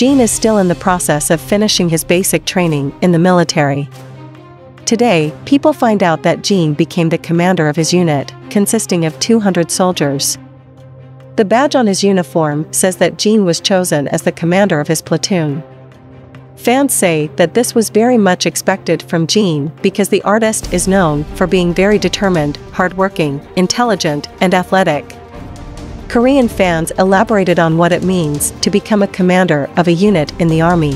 Jin is still in the process of finishing his basic training in the military. Today, people find out that Jin became the commander of his unit, consisting of 200 soldiers. The badge on his uniform says that Jin was chosen as the commander of his platoon. Fans say that this was very much expected from Jin because the artist is known for being very determined, hardworking, intelligent, and athletic. Korean fans elaborated on what it means to become a commander of a unit in the army.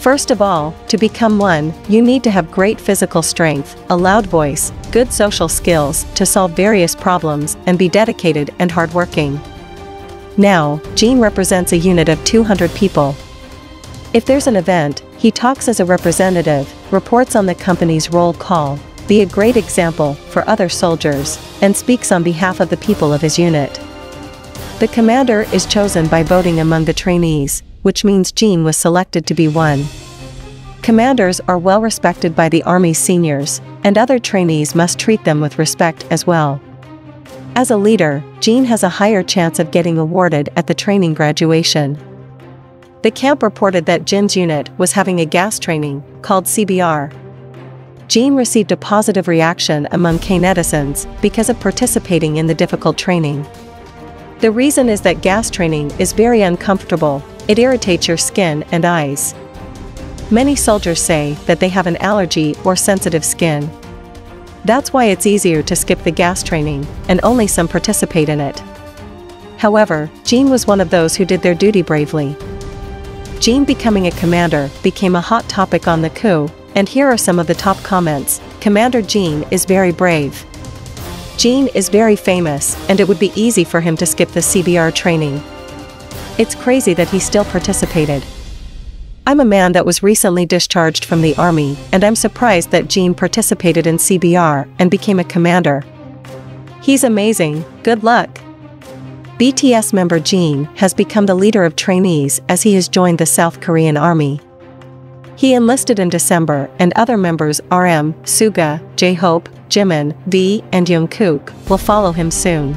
First of all, to become one, you need to have great physical strength, a loud voice, good social skills to solve various problems and be dedicated and hardworking. Now, Jin represents a unit of 200 people. If there's an event, he talks as a representative, reports on the company's roll call, be a great example for other soldiers, and speaks on behalf of the people of his unit. The commander is chosen by voting among the trainees, which means Jin was selected to be one. Commanders are well respected by the Army's seniors, and other trainees must treat them with respect as well. As a leader, Jin has a higher chance of getting awarded at the training graduation. The camp reported that Jin's unit was having a gas training, called CBR. Jin received a positive reaction among K netizens because of participating in the difficult training. The reason is that gas training is very uncomfortable it irritates your skin and eyes. Many soldiers say that they have an allergy or sensitive skin. That's why it's easier to skip the gas training, and only some participate in it. However, Jin was one of those who did their duty bravely. Jin becoming a commander became a hot topic on theqoo, and here are some of the top comments. Commander Jin is very brave. Jin is very famous, and it would be easy for him to skip the CBR training. It's crazy that he still participated. I'm a man that was recently discharged from the army, and I'm surprised that Jin participated in CBR and became a commander. He's amazing, good luck. BTS member Jin has become the leader of trainees as he has joined the South Korean army. He enlisted in December and other members RM, Suga, J-Hope, Jimin, V and Jungkook will follow him soon.